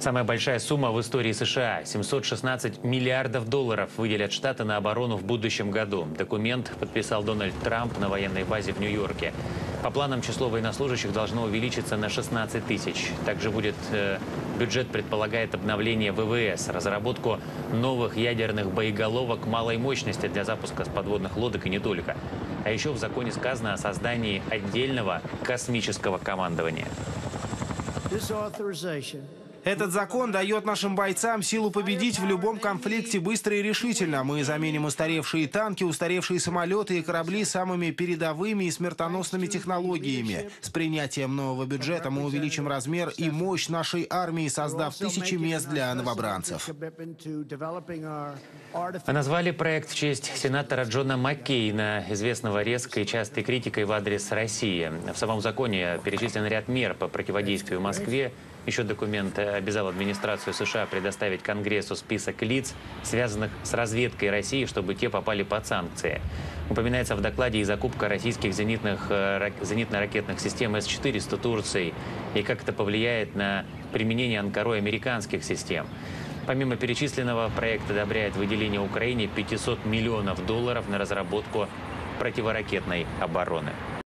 Самая большая сумма в истории США – 716 миллиардов долларов выделят Штаты на оборону в будущем году. Документ подписал Дональд Трамп на военной базе в Нью-Йорке. По планам число военнослужащих должно увеличиться на 16 тысяч. Также будет э, бюджет предполагает обновление ВВС, разработку новых ядерных боеголовок малой мощности для запуска с подводных лодок и не только. А еще в законе сказано о создании отдельного космического командования. This authorization Этот закон дает нашим бойцам силу победить в любом конфликте быстро и решительно. Мы заменим устаревшие танки, устаревшие самолеты и корабли самыми передовыми и смертоносными технологиями. С принятием нового бюджета мы увеличим размер и мощь нашей армии, создав тысячи мест для новобранцев. Назвали проект в честь сенатора Джона Маккейна, известного резкой и частой критикой в адрес России. В самом законе перечислен ряд мер по противодействию Москве. Еще документ обязал администрацию США предоставить Конгрессу список лиц, связанных с разведкой России, чтобы те попали под санкции. Упоминается в докладе и закупка российских зенитных, э, рак- зенитно-ракетных систем С-400 Турцией и как это повлияет на применение Анкарой американских систем. Помимо перечисленного, проект одобряет выделение Украине 500 миллионов долларов на разработку противоракетной обороны.